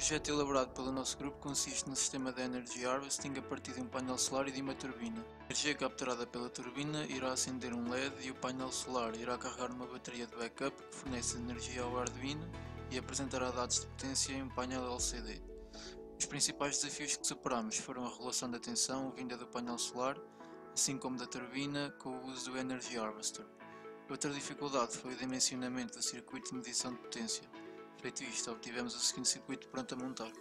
projeto elaborado pelo nosso grupo consiste no sistema de Energy Harvesting a partir de um painel solar e de uma turbina. A energia capturada pela turbina irá acender um LED e o painel solar irá carregar uma bateria de backup que fornece energia ao Arduino e apresentará dados de potência em um painel LCD. Os principais desafios que superamos foram a regulação da tensão vinda do painel solar, assim como da turbina com o uso do Energy Harvester. Outra dificuldade foi o dimensionamento do circuito de medição de potência. Feito isto, obtivemos o seguinte circuito pronto a montar.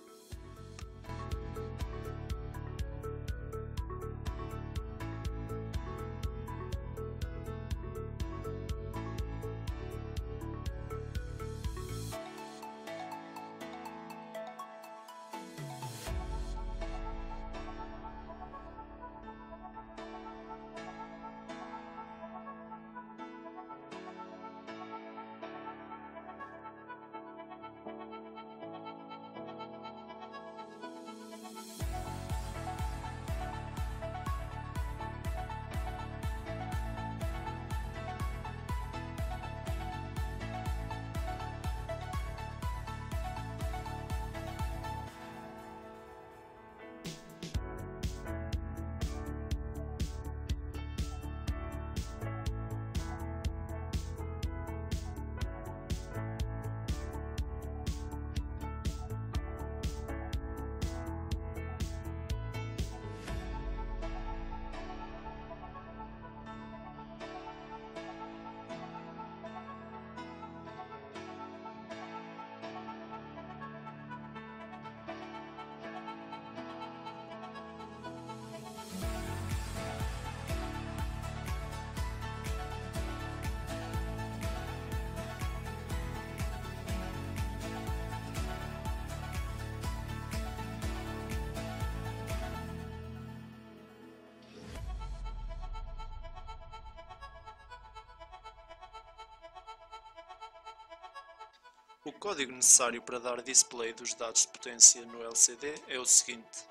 O código necessário para dar display dos dados de potência no LCD é o seguinte.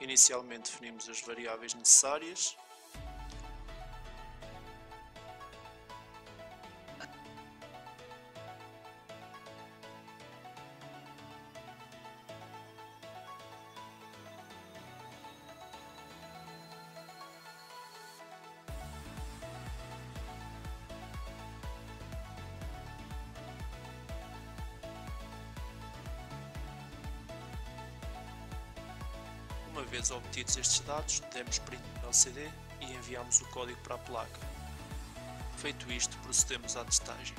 Inicialmente definimos as variáveis necessárias. Uma vez obtidos estes dados, demos print no LCD e enviamos o código para a placa. Feito isto, procedemos à testagem.